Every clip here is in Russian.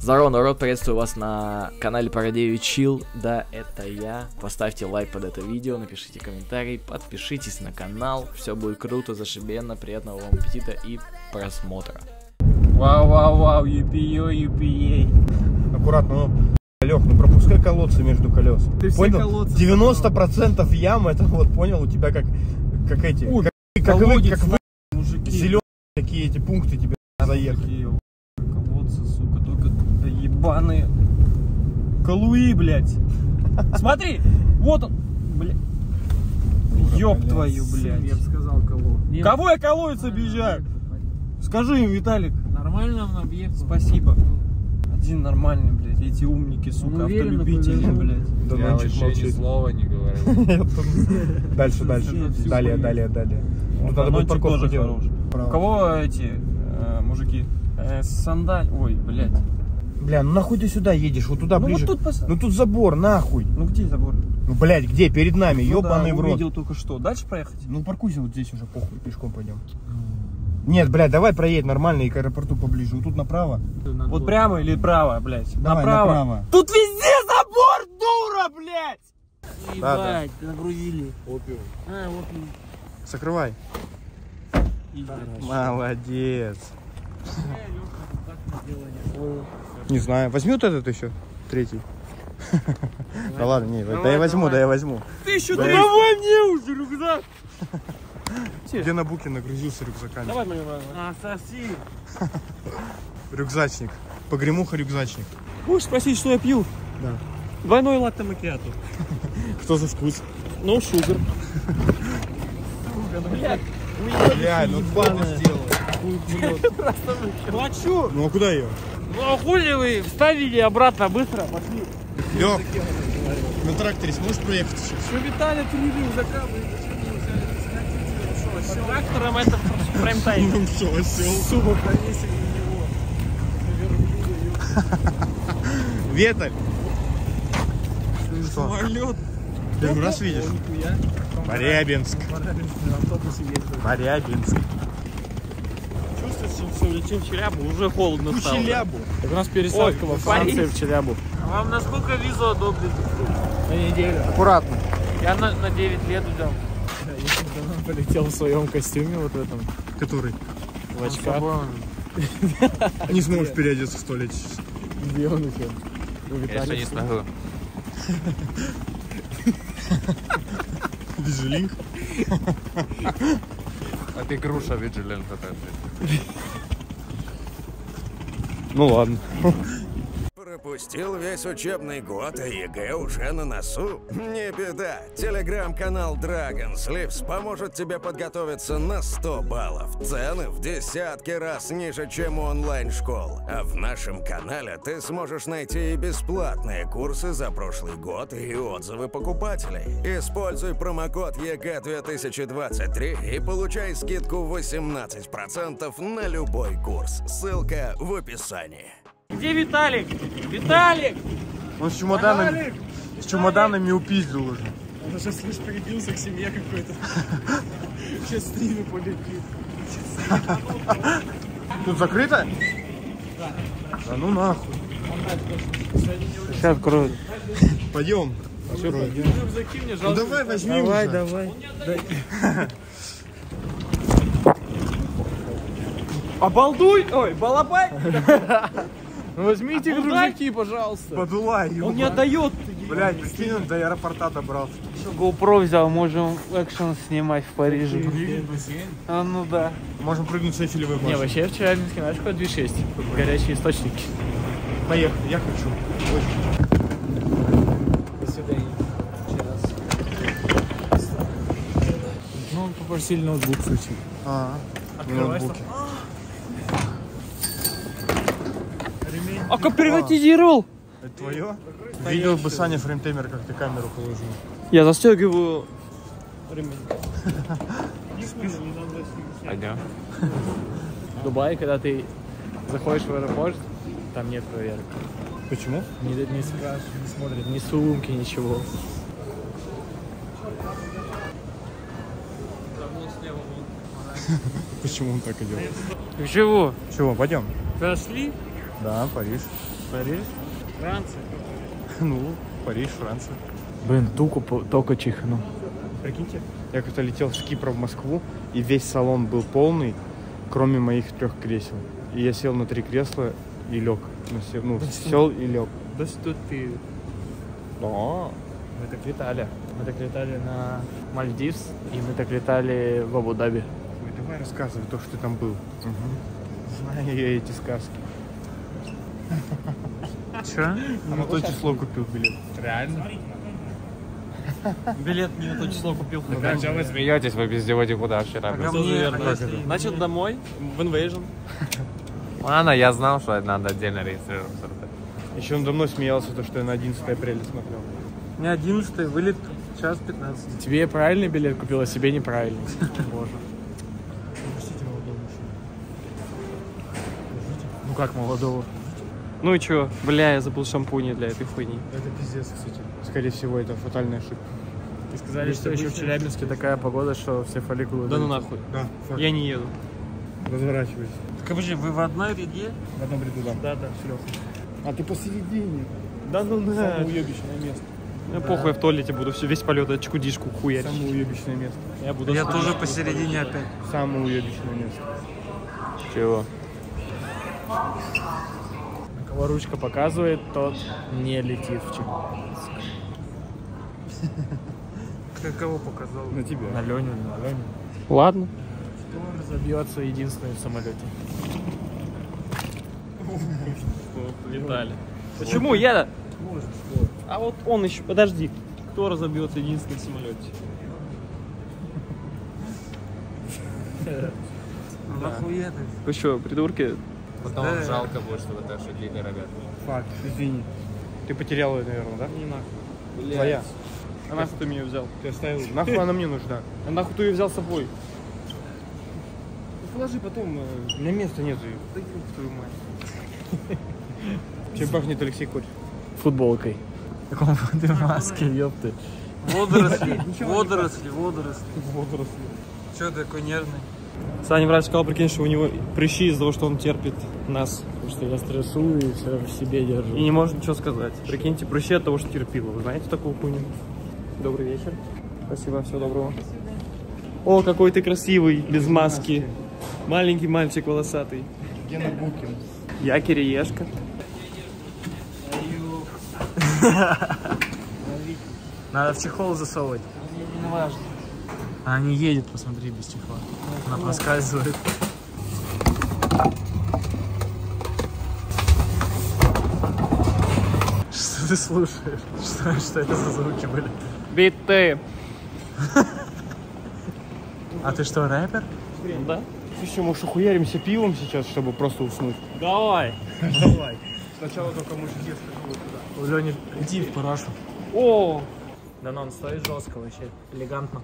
Здорово, народ, приветствую вас на канале Парадею Чил. Да, это я. Поставьте лайк под это видео, напишите комментарий, подпишитесь на канал. Все будет круто, зашибенно, приятного вам аппетита и просмотра. Вау, вау, вау, юпиё, юпией. Аккуратно, ну, Лех, ну пропускай колодцы между колес. Ты все понял? колодцы 90% ям, это вот, понял, у тебя как, как эти, Ой, как, как, вы, колодец, как вы, Мужики. зеленые такие эти пункты тебе заехали. Такие колодцы, сука, только да ебаные колуи, блядь. Смотри, вот он, блядь. Ёб твою, блядь. Я бы сказал кого. Кого я колодец объезжаю? Скажи им, Виталик. Нормально он объехал. Спасибо. Один нормальный, блядь. Эти умники, сука, уверенно автолюбители, повернул. блядь. Да Я мальчик вообще ни слова не говорю. Дальше, дальше. Далее, далее, далее. Тут надо будет парковку делать. У кого эти э, мужики? Э, сандаль. Ой, блядь. Бля, ну нахуй ты сюда едешь, вот туда Ну ближе. вот тут пос- Ну тут забор, нахуй. Ну где забор? Ну, блядь, где? Перед нами, Ну ёбаный да, в рот. увидел только что. Дальше проехать? Ну паркуйся вот здесь уже, похуй, пешком пойдем. Нет, блядь, давай проедь нормально и к аэропорту поближе. Вот тут направо. Вот прямо или право, блядь? Давай, направо. направо. Тут везде забор, дура, блядь! Да, да. Ебать, нагрузили. Опиум. А, вот он. Закрывай. Молодец. Не знаю. Возьми вот этот еще. Третий. Да ладно, не, да я возьму, да я возьму. Ты еще Да давай мне уже рюкзак! Где на буке нагрузился рюкзаками? Давай мне. А, соси. Рюкзачник. Погремуха рюкзачник. Можешь спросить, что я пью? Да. Двойной латте макиато. Что за вкус? Ну, шугар. Блядь, ну плавно сделал. Плачу! Ну а куда ее? Ну, а хули вы вставили обратно быстро, пошли. Лех, на тракторе сможешь проехать сейчас? Что Виталий три рюкзака, Под трактором это прайм-тайм. Ну что, осел. Сука, повесили на него. Веталь. Что? Самолет. Первый раз видишь? Марябинск. Марябинск. Чувствуешь, что летим в Челябу, уже холодно стало. Челябу. Так у нас пересадка Ой, во в Франции в Челябу. А вам на сколько визу одобрят? На неделю. Аккуратно. Я на, на 9 лет взял. Он полетел в своем костюме вот в этом, Который? в очках. Не сможешь переодеться в туалете сейчас. Где он еще? У Виталия. смогу. Визелинг. А ты груша Vigilante. Ну ладно. Пропустил весь учебный год, а ЕГЭ уже на носу? Не беда. Телеграм-канал Dragon Sleeves поможет тебе подготовиться на 100 баллов. Цены в десятки раз ниже, чем у онлайн-школ. А в нашем канале ты сможешь найти и бесплатные курсы за прошлый год и отзывы покупателей. Используй промокод ЕГЭ 2023 и получай скидку 18% на любой курс. Ссылка в описании. Где Виталик? Виталик! Он с чемоданами, с чемоданами упиздил уже. Он сейчас лишь прибился к семье какой-то. Сейчас с ними полетит. Тут закрыто? Да. Да ну нахуй. Сейчас откроют. Пойдем. Мне Ну давай возьми Давай, уже. давай. Обалдуй! Ой, балабай! Ну возьмите рюкзаки, пожалуйста. Подулай Он не отдает. Блять, прикинь, он до аэропорта добрался. GoPro взял, можем экшен снимать в Париже. А, ну да. Можем прыгнуть с Эйфелевой Не, башни. вообще в Челябинске знаешь, какой движ есть? Горячие источники. Поехали, я хочу. До свидания. Ну, попросили ноутбук включить. А, Открывай ноутбуки. А как приватизировал? Это твое? Видел бы Саня фреймтеймер, как ты камеру положил. Я застегиваю ремень. Пойдем. В Дубае, когда ты заходишь в аэропорт, там нет проверок. Почему? Не, не спрашивают, не смотрят, ни сумки, ничего. Почему он так идет? Чего? Чего, пойдем? Пошли? Да, Париж. Париж? Франция. Ну, Париж, Франция. Блин, туку только чихну. Прикиньте, я как-то летел с Кипра в Москву, и весь салон был полный, кроме моих трех кресел. И я сел на три кресла и лег. Ну, сел и лег. Да что ты? Да. Мы так летали. Мы так летали на Мальдивс, и мы так летали в Абу-Даби. Ой, давай рассказывай то, что ты там был. Знаю я эти сказки. Че? А на то число купил билет. Реально? Билет не на то число купил. А что вы смеетесь? Вы без него никуда вчера. Мне, а Значит, домой, в Invasion. Ладно, я знал, что надо отдельно регистрироваться. Еще он давно смеялся, то, что я на 11 апреля смотрел. Не 11 вылет час 15. Тебе правильный билет купил, а себе неправильный. Боже. Ну как молодого? Ну и чё? Бля, я забыл шампуни для этой хуйни. Это пиздец, кстати. Скорее всего, это фатальная ошибка. И сказали, что еще в Челябинске такая погода, что все фолликулы... Да ну нахуй. Да, факт. Я не еду. Разворачивайся. Так подожди, вы в одной ряде? В одном ряду, да. Да, да, шлёха. А ты посередине. Да ну Самое на. уебищное место. Ну похуй, я в туалете буду все, весь полет эту чкудишку хуярить. Самое уебищное место. Я буду Я тоже посередине опять. Самое уебищное место. Чего? Ручка показывает, тот не летит в. Как кого показал? На тебя. На Леню, на Леню. Ладно. Кто разобьется единственный в самолете? Летали. Почему я? А вот он еще, подожди. Кто разобьется единственный в самолете? Нахуя ты? Вы что, придурки? Потом вам жалко будет, что вы так шутили, ребят. Факт, извини. Ты потерял ее, наверное, да? Не нахуй. Твоя. А нахуй ты меня взял? Ты оставил. Нахуй она мне нужна. А нахуй ты ее взял с собой? Ну, положи потом. э, У меня места нет ее. Да ёб твою мать. Чем пахнет Алексей Корь? Футболкой. Каком ты в маске, ёпты. Водоросли, водоросли, водоросли. Водоросли. Че такой нервный? Саня врач сказал, прикинь, что у него прыщи из-за того, что он терпит нас. Потому что я стрессую и все в себе держу. И не может ничего сказать. Прикиньте, прыщи от того, что терпила. Вы знаете такую хуйню? Добрый вечер. Спасибо, всего доброго. О, какой ты красивый, без маски. Маленький мальчик волосатый. Гена Букин. Я Кириешка. Надо в чехол засовывать. Не важно. Она не едет, посмотри, без чехла. Она проскальзывает. Что ты слушаешь? Что, что это за звуки были? Биты. А ты что, рэпер? Да? Слушай, может, ухуяримся пивом сейчас, чтобы просто уснуть? Давай. Давай. Сначала только мужики У Лени иди в парашу. О, Да но он стоит жестко вообще. Элегантно.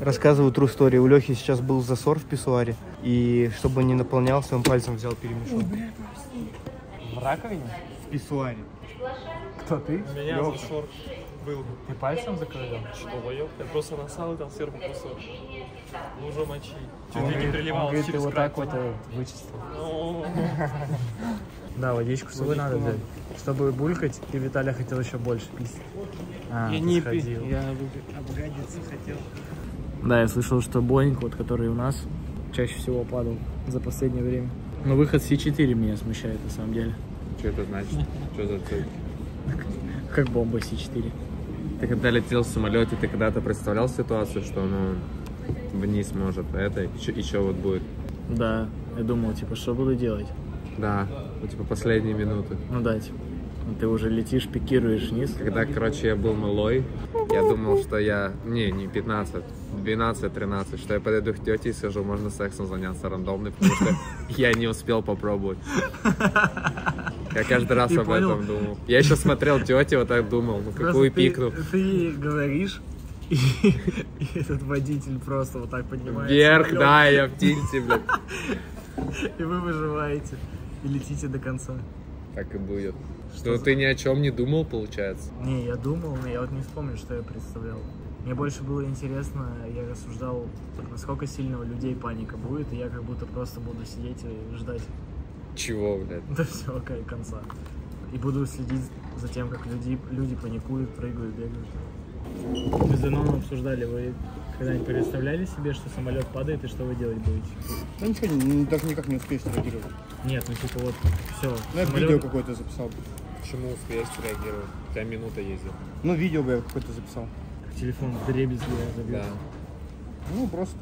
Рассказываю true story. У Лехи сейчас был засор в писсуаре. И чтобы он не наполнялся, он пальцем взял перемешал. В раковине? В писсуаре. Кто ты? меня зашор был. Ты пальцем закрыл? Что, воёк? Я просто насал и там сверху просто лужу мочи. Чуть Он ли не приливал он говорит, ты через вот так вот э, вычистил. О, Да, водичку с собой надо взять. Чтобы булькать, и Виталя хотел еще больше пить. А, Я не пил. Я обгадиться хотел. Да, я слышал, что Боинг, вот который у нас, чаще всего падал за последнее время. Но выход C4 меня смущает на самом деле. Что это значит? Что за цель? Как бомба C4. Ты когда летел в самолете, ты когда-то представлял ситуацию, что ну вниз может это, еще, еще вот будет. Да, я думал, типа, что буду делать? Да, ну типа последние минуты. Ну да, типа, ну, ты уже летишь, пикируешь вниз. Когда, короче, я был малой, я думал, что я... Не, не 15, 12-13, что я подойду к тете и скажу, можно сексом заняться рандомно, потому что я не успел попробовать. Я каждый раз Ты об понял? этом думал. Я еще смотрел тети, вот так думал, ну какую пикну. Ты, говоришь, и, и этот водитель просто вот так поднимается. Вверх, да, я в тильте, блядь. И вы выживаете. И летите до конца. Так и будет. Что ты ни о чем не думал, получается? Не, я думал, но я вот не вспомню, что я представлял. Мне больше было интересно, я рассуждал, насколько сильно у людей паника будет, и я как будто просто буду сидеть и ждать Чего, блядь? до всего кон- конца. И буду следить за тем, как люди, люди паникуют, прыгают, бегают. Мы с Даноном обсуждали, вы когда-нибудь представляли себе, что самолет падает, и что вы делать будете? Да ничего, не- даже никак не успеешь среагировать. Нет, ну типа вот, все, Ну, я бы видео какое-то записал. Почему успеешь среагировать? У тебя минута ездит. Ну, видео бы я какое-то записал. Телефон в дребезги забил. Да. Ну, просто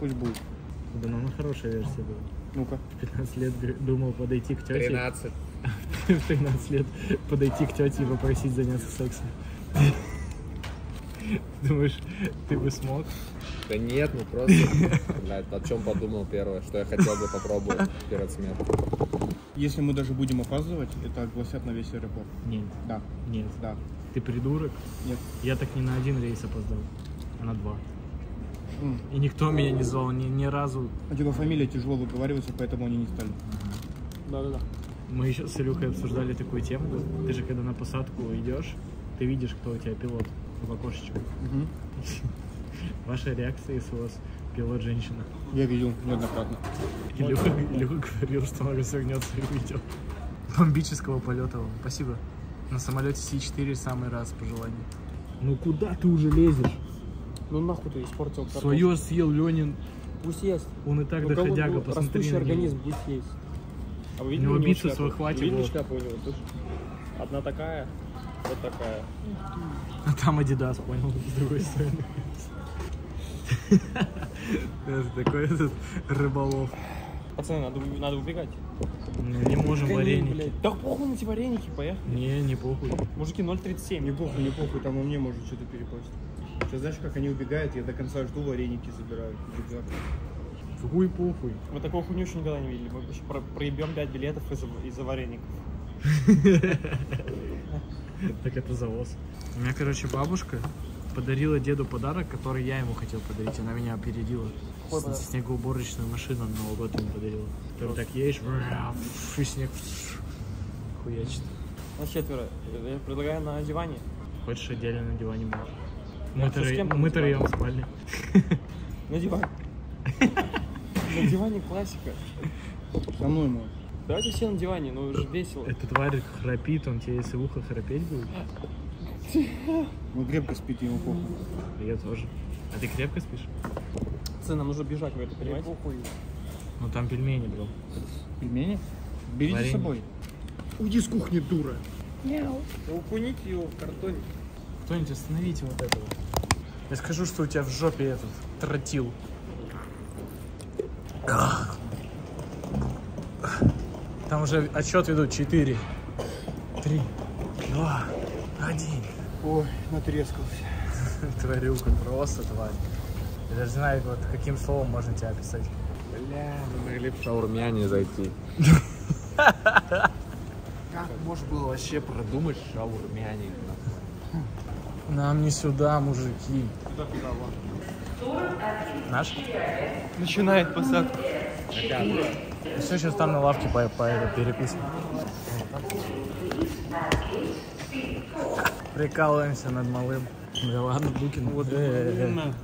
пусть будет. У Данона хорошая версия была. Ну-ка. В 15 лет думал подойти к тете. 13. в 13 лет подойти к тете и попросить заняться сексом. Думаешь, ты бы смог? Да нет, ну просто, блядь, о чем подумал первое, что я хотел бы попробовать перед смертью. Если мы даже будем опаздывать, это огласят на весь аэропорт. Нет, Да, нет. да. Ты придурок? Нет. Я так ни на один рейс опоздал, а на два. М. И никто меня не звал ни, ни разу. А типа фамилия тяжело выговаривается, поэтому они не стали. Да-да-да. Мы еще с Илюхой обсуждали такую тему. Ты же когда на посадку идешь, ты видишь, кто у тебя пилот в окошечко. Ваша реакция, если у вас пилот женщина. Я видел неоднократно. Илюха, Илюха говорил, что он развернется и уйдет. Бомбического полета вам. Спасибо. На самолете Си-4 самый раз по желанию. Ну куда ты уже лезешь? Ну нахуй ты испортил картошку. Свое съел Ленин. Пусть есть. Он и так У кого доходяга, был посмотри на него. организм, пусть есть. А вы него у него бицепс шляпу? выхватывал. Видели шляпу у него? Слышь? Одна такая, вот такая. А там Адидас, понял, с другой стороны. Это такой этот рыболов. Пацаны, надо, надо убегать. Ну, не можем вареники. блядь. Да похуй на эти вареники, поехали. Не, не похуй. Мужики, 0,37. Не похуй, не похуй, там у меня может что-то перепасть. Ты знаешь, как они убегают, я до конца жду, вареники забираю. рюкзак. Хуй похуй. Мы такого хуйню еще никогда не видели. Мы еще про- проебем 5 билетов из-за из вареников. Так это завоз. У меня, короче, бабушка подарила деду подарок, который я ему хотел подарить. Она меня опередила. С- Снегоуборочную машину на Новый год ему подарила. Который так едешь, и снег хуячит. На четверо. Я предлагаю на диване. Хочешь отдельно на диване можешь. Мы, кем-то мы на троем в спальне. На диване. На диване классика. Со мной мой. Давайте все на диване, ну уже весело. Эта тварь храпит, он тебе если в ухо храпеть будет. Он крепко спит, ему похуй. Я тоже. А ты крепко спишь? Пацаны, нам нужно бежать, вы это понимаете? Ну там пельмени, бро. Пельмени? Берите Варенье. с собой. Уйди с кухни, дура. Укуните его в картоне. Кто-нибудь остановите вот этого. Я скажу, что у тебя в жопе этот тротил. Там уже отсчет ведут 4, 3, 2, 1. Ой, натрескался. Тварюка, просто тварь. Я даже не знаю, вот каким словом можно тебя описать. Бля, мы могли в шаурмяне зайти. Как можно было вообще продумать шаурмяне? Нам не сюда, мужики. Наш? Начинает посадку. Ну все, сейчас там на лавке по, по перекусим. Прикалываемся над малым. Да ладно, Букин. Вот,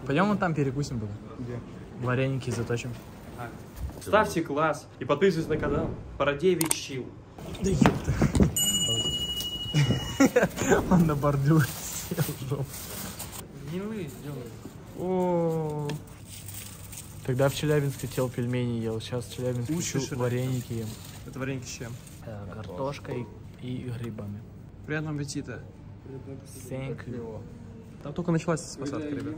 Пойдем вон там перекусим пока. Где? Вареники заточим. Ставьте класс и подписывайтесь на канал Парадевич Чил. Да ёпта. Он на бордюре сел, жопу. Гнилые сделали. О, Тогда в Челябинск хотел пельмени ел, сейчас в Челябинск Лучше хочу сюда. вареники ем. это вареники с чем? Э, Картошкой и грибами. Приятного аппетита. Thank you. Там только началась посадка, ребят.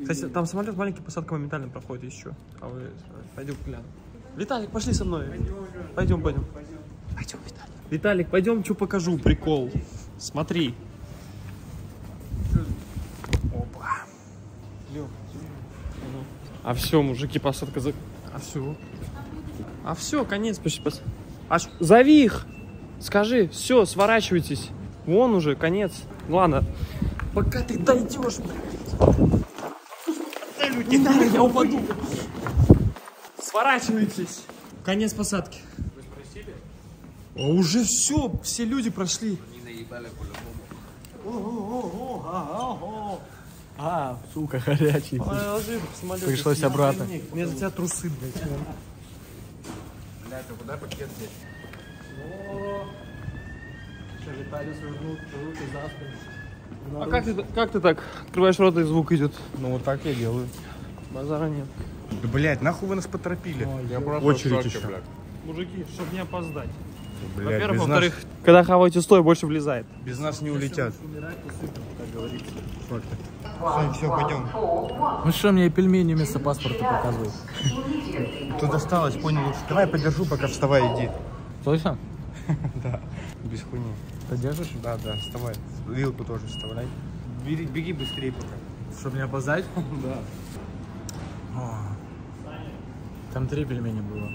Кстати, там самолет маленький, посадка моментально проходит еще. А вы пойдем глянем. Виталик, пошли со мной. Пойдем, пойдем. Пойдем, Виталик. Виталик, пойдем, что покажу, прикол. Смотри. Опа. А все, мужики, посадка за... А все. А все, конец почти пос... А ш- зови их! Скажи, все, сворачивайтесь. Вон уже, конец. Ладно. Пока ты дойдешь, блядь. Не надо, я упаду. Сворачивайтесь. Конец посадки. Вы спросили? уже все, все люди прошли. Они наебали по-любому. А, сука, горячий. Пришлось обратно. Мне за тебя трусы, блядь. Блядь, а куда пакет здесь? А как ты, как ты так открываешь рот и звук идет? Ну вот так я делаю. Базара нет. Да, блядь, нахуй вы нас поторопили? Я просто Очередь шоке, еще. блядь. Мужики, чтобы не опоздать. Блядь, Во-первых, во-вторых, когда хаваете стоя, больше влезает. нас, без нас не улетят. Все, все, пойдем. Ну что, мне пельмени вместо паспорта показывают? Тут осталось, понял лучше. Давай я подержу, пока вставай, иди. Точно? Без хуйни. Поддержишь? Да, да, вставай. Вилку тоже вставляй. Бери, беги быстрее пока. Чтобы не опоздать? Да. Там три пельмени было.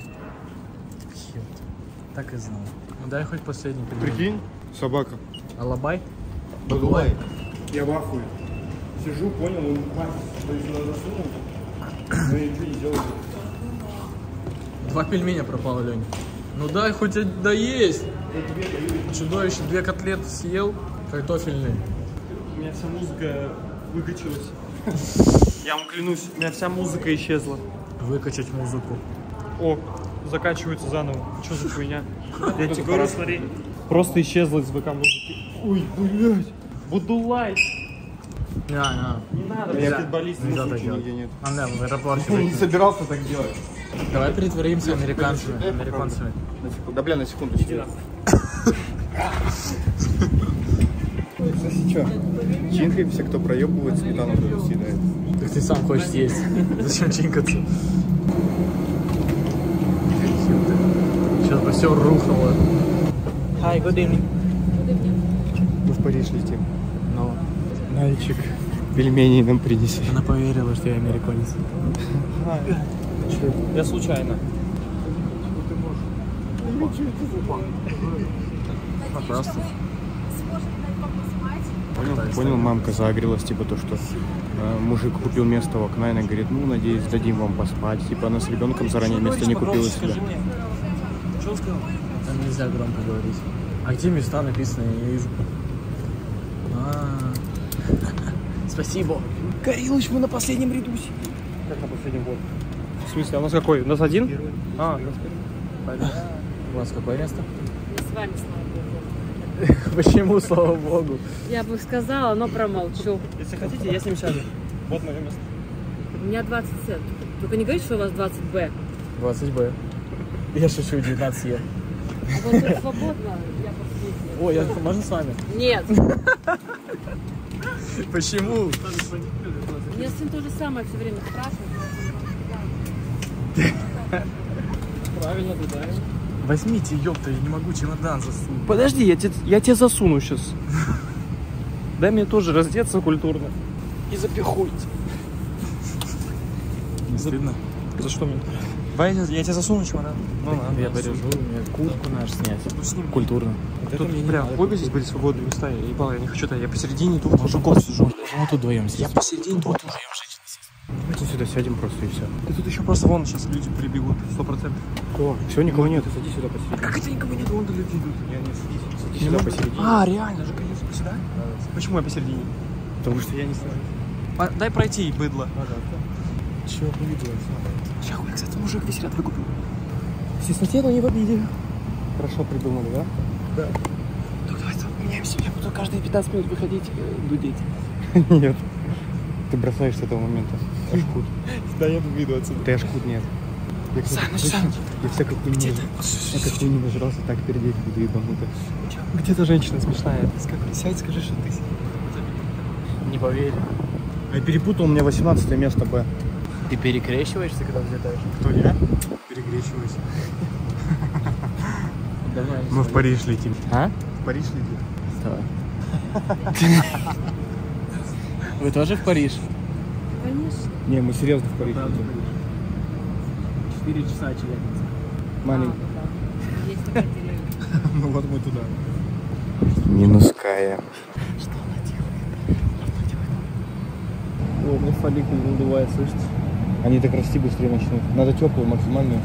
Черт. Так и знал. Ну дай хоть последний пельмень. Прикинь, собака. Алабай? Бадулай. Я в ахуе. Сижу, понял, он свой сюда засунул. Ну и ничего не делаю. Два пельменя пропало, Лень. Ну дай хоть доесть. Чудовище, две котлеты съел, картофельные. У меня вся музыка выкачалась. Я вам клянусь, у меня вся музыка исчезла. Выкачать музыку. О, заканчивается заново. Что за хуйня? Я тебе говорю, смотри. Просто исчезла из ВК музыки. Ой, блядь. Будулай. А, Не надо, Я блядь. футболист, Нельзя так делать. нет. а. Да, в аэропорте. Он не собирался так делать. Давай притворимся американцами. Американцами. Да, бля, на секундочку. Что? Чинкаемся, кто проебывает, сметану туда съедает. Так ты сам хочешь есть. Зачем чинкаться? Сейчас бы все рухнуло. Hi, good evening. Мы в Париж летим. Но Мальчик. Пельмени нам принеси. она поверила, что я американец. Я случайно. А просто. Понял, понял, мамка загрелась, типа то, что э, мужик купил место у окна, и она говорит, ну, надеюсь, дадим вам поспать. Типа она с ребенком заранее место не купила себе. Что он сказал? Там нельзя громко говорить. А где места написаны, я вижу. А. Спасибо. Горилыч, мы на последнем ряду сидим. Как на последнем вот? В смысле, а у нас какой? У нас один? А, У вас какое место? с вами, слава. Почему, слава богу? Я бы сказала, но промолчу. если хотите, я с ним сяду. Вот мое место. У меня 20 С. Только не говорите, что у вас 20 Б. 20 Б. Я шучу, 19 Е. А вот тут свободно, я последняя. О, я можно с вами? Нет. Почему? Меня сын то же самое все время спрашивает. Правильно, ты да. Возьмите, ёпта, я не могу чемодан засунуть. Подожди, я тебе, я тебе засуну сейчас. Дай мне тоже раздеться культурно. И запихуйте. Не стыдно? За что мне? Давай я, тебе засуну чемодан. Ну ладно. Я порежу, мне куртку надо снять. Культурно. Тут прям обе здесь были свободные места. Я ебал, я не хочу, я посередине тут мужиков сижу. Мы тут вдвоем сидим. Я посередине тут. Давайте сюда сядем просто и все. И тут еще просто вон сейчас люди прибегут, сто процентов. Все, никого нет. Садись сюда посередине. Как это никого нет, вон люди идут. Я не садись. Садись сюда посередине. А, реально же, конечно, сюда? Почему я посередине? Потому что я не сажусь. А, дай пройти, быдло. Чего выйдет? Сейчас, хуй, кстати, мужик весь ряд выкупил. В тесноте, но не в обиде. Хорошо придумали, да? Так давай поменяемся, я буду каждые 15 минут выходить э, дудеть. Нет. Ты бросаешь с этого момента. Ашкут. Да, я буду отсюда. Ты ашкут нет. Я, кстати, Саныч, Саныч, я всякой хуйни, я как хуйни нажрался, так пердеть буду ебануто. где-то женщина смешная. Скажи, сядь, скажи, что ты. Не поверю. Я перепутал, у меня 18 место Б. Ты перекрещиваешься, когда взлетаешь? Кто я? Не Мы в. Париж летим. А? В Париж летим. Давай. Вы тоже в Париж? Конечно. Не, мы серьезно в Париж летим. 4 часа Челябинск. Маленький. А, Есть такая деревня. Ну вот мы туда. Минус Кая. О, мне фолликул надувает, слышите? Они так расти быстрее начнут. Надо теплую максимальную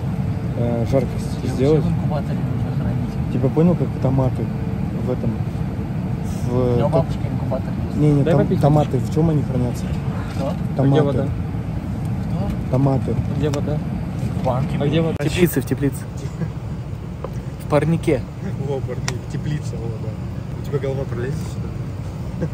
э, жаркость сделать. в инкубаторе нужно хранить. Типа понял, как томаты в этом. В, бабушки инкубатор есть. Не, не, Дай там, попить. томаты, в чем они хранятся? Что? Томаты. Где вода? Томаты. Где вода? Банки. А где вода? В теплице, в теплице. В парнике. Во, парни, теплица, вот, да. У тебя голова пролезет сюда?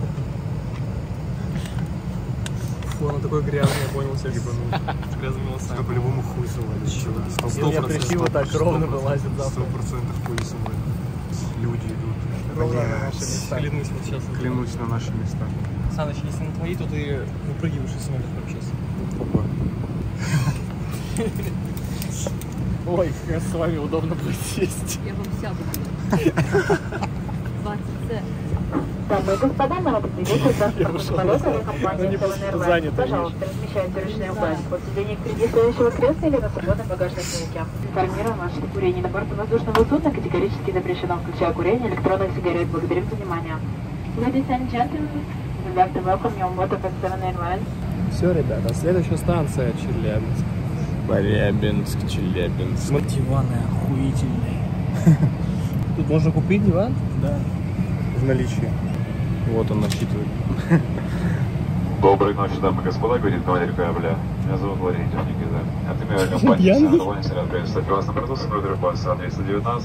Фу, она такой грязный, я понял, все с грязными волосами. по-любому хуй сували. Я пришли вот так ровно вылазит завтра. процентов хуй сували. Люди идут. Ровно на наши места. Клянусь вот сейчас. Клянусь на наши места. Саныч, если на твои, то ты выпрыгиваешь из самолета прямо сейчас. Ой, как с вами удобно присесть. Я вам сяду. 20 Дамы и господа, на этот билете транспортного полета авиакомпании Они Seven просто Airlines. заняты, Пожалуйста, размещайте ручной пластик от сидения впереди следующего кресла или на свободном багажном ящике. Информируем вас, что курение на борту воздушного судна категорически запрещено, включая курение электронных сигарет. Благодарим за внимание. Ladies and gentlemen, we'd like to welcome you on board of Airlines. Все, ребята, следующая станция Челябинск. Челябинск, Челябинск. Диваны охуительные. Тут можно купить диван? Да. В наличии. Вот он насчитывает. Доброй ночи, дамы и господа, говорит командир корабля. Меня зовут Валерий Никита. От имени авиакомпании «Северодолонь» рад приветствовать вас на борту самолета Airbus A319.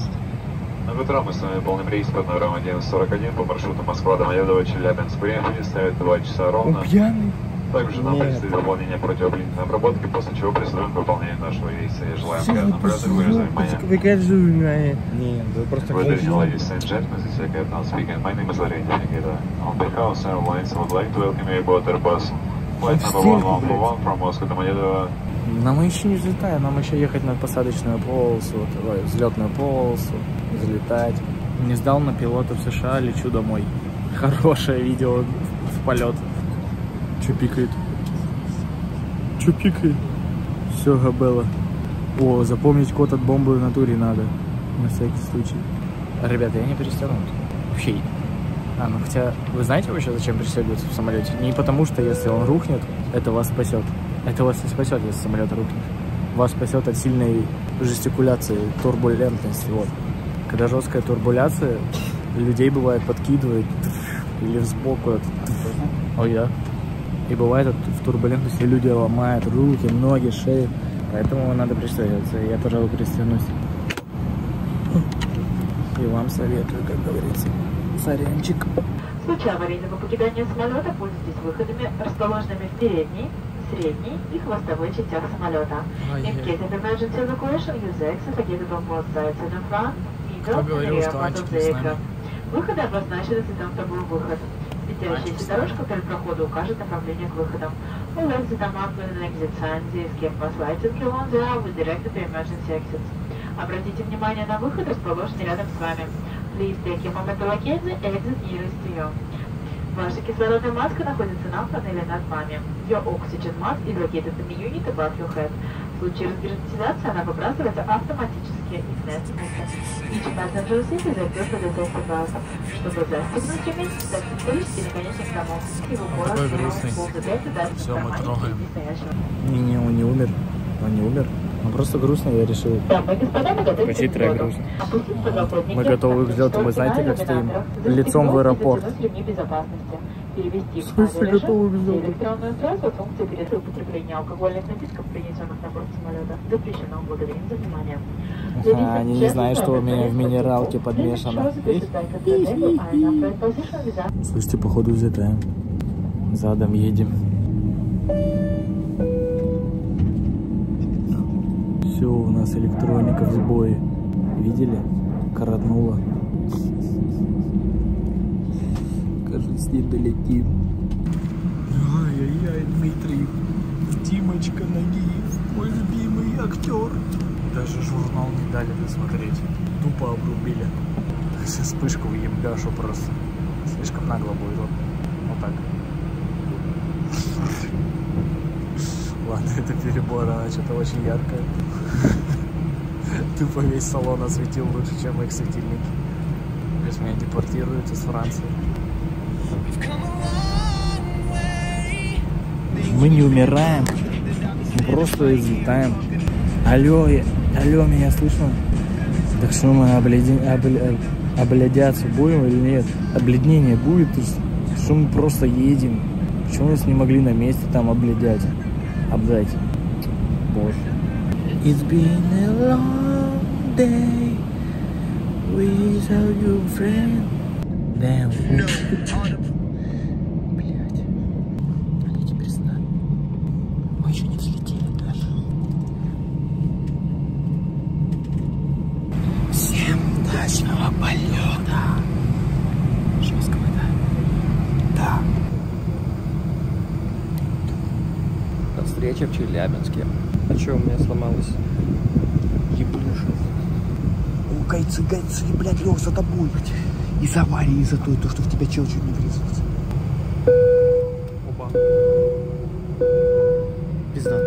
На утро мы с вами полным рейс под номером 1141 по маршруту Москва-Домодедово, Челябинск. Время будет ставить 2 часа ровно. Пьяный? Также нам Нет. предстоит выполнение противоблинной обработки, после чего приступим к выполнению нашего рейса. Я желаю приятного полета, вы за внимание. Выкажи Не, да просто Good evening, ladies and gentlemen. This is your captain speaking. My name is Valery Nikita. On behalf of Airlines, I would like to welcome you aboard Airbus flight number 1141 from Moscow to. Но мы еще не взлетаем, нам еще ехать на посадочную полосу, вот, ой, взлетную полосу, взлетать. Не сдал на пилота в США, лечу домой. Хорошее видео в полет. Че пикает? Че пикает? Все, Габела. О, запомнить код от бомбы в натуре надо. На всякий случай. Ребята, я не пристегнут. Вообще. А, ну хотя, вы знаете вообще, зачем пристегиваться в самолете? Не потому, что если он рухнет, это вас спасет. Это вас не спасет, если самолет рухнет. Вас спасет от сильной жестикуляции, турбулентности. Вот. Когда жесткая турбуляция, людей бывает подкидывает или сбоку. это, Ой, да. И бывает в турбулентности люди ломают руки, ноги, шею. Поэтому надо пристегиваться. Я, пожалуй, пристегнусь. И вам советую, как говорится. Сорянчик. В случае аварийного покидания самолета пользуйтесь выходами, расположенными в передней, средней и хвостовой частях самолета. In case of emergency evacuation, use exit located on both sides and in front, middle, and rear part of the aircraft. Выходы обозначены цветом табло выход. Светящаяся дорожка вдоль прохода укажет направление к выходам. The escape bus lights and along the aisle will direct you to emergency exits. Обратите внимание на выход, расположенный рядом с вами. Please take a moment to exit nearest to you. Ваша кислородная маска находится на панели над вами. Your oxygen mask is located in the unit above your head. В случае разгерметизации она выбрасывается автоматически из passenger seat is equipped with a safety belt. Чтобы застегнуть ремень, вставьте металлический наконечник замок. Грустный. ползадайте дальше Всё, мы трогаем. стоящего. Не-не, он не умер. Он не умер. Он просто грустно, я решил. Дамы и господа, мы готовы Почти к трек грустно. Мы готовы к взлету, мы знаете, как стоим? Лицом в аэропорт. Перевести в взлету? Электронное устройство функции перед употребления алкогольных напитков, принесенных на борт самолета, запрещено. Благодарим за внимание. Они не знают, что у меня в минералке подмешано. Слушайте, походу взлетаем. Задом едем. Все, у нас электроника в сбое. Видели? Коротнула. Не долетим. Ай-яй-яй, Дмитрий. Тимочка Нагиев, мой любимый актер. Даже журнал не дали досмотреть. Тупо обрубили. Сейчас вспышку в ебашу просто. Слишком нагло будет. Вот, вот так. Ладно, это перебор, она что-то очень яркая. Тупо весь салон осветил лучше, чем их светильники. Сейчас меня депортируют из Франции. Мы не умираем. Мы просто взлетаем. Алло, я- алло, меня слышно? Так что мы обледи- обле- обледяться будем или нет? Обледнение будет? Ты, с- Что мы просто едем? Почему нас не могли на месте там обледять? Обдать? Боже. It's been a long day without you, friend. Damn. Блять. Они теперь с нами. Мы еще не взлетели даже. Всем удачного полета. Жесткого, да? Да. До встречи в Челябинске. А что у меня сломалось? Еблюша. Гайцы, гайцы, блядь, Лёв, за тобой. И за Марией, и за той, то, что в тебя чел чуть не врезался. Оба. Пизда.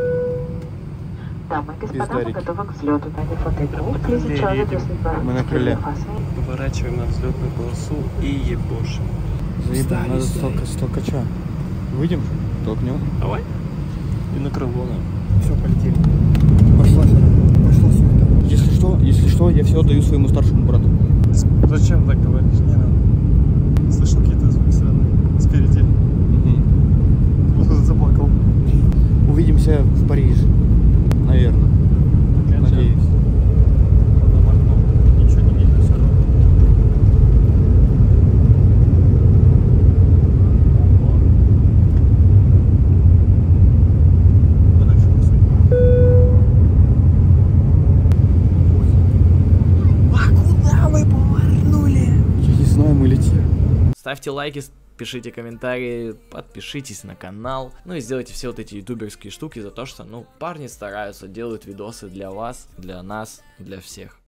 Дамы и господа, Пиздарики. мы готовы к взлету. That your seatbelt Мы на крыле. Поворачиваем на взлетную полосу и ебошим. Заебал, надо столько, столкача. Выйдем? Толкнем. Давай. И на крыло нам. Все, полетели. Пошла сюда. Пошла сюда. Если что, если что, я все отдаю своему старшему брату. Зачем так говоришь? Не надо. Слышал какие-то звуки стороны. Спереди. Заплакал. Увидимся в Париже. Наверное. Надеюсь. Ничего не видно все равно. Подальше посунь. Я не знаю, мы летим. Ставьте лайки, пишите комментарии, подпишитесь на канал. Ну и сделайте все вот эти ютуберские штуки за то, что, ну, парни стараются, делают видосы для вас, для нас, для всех.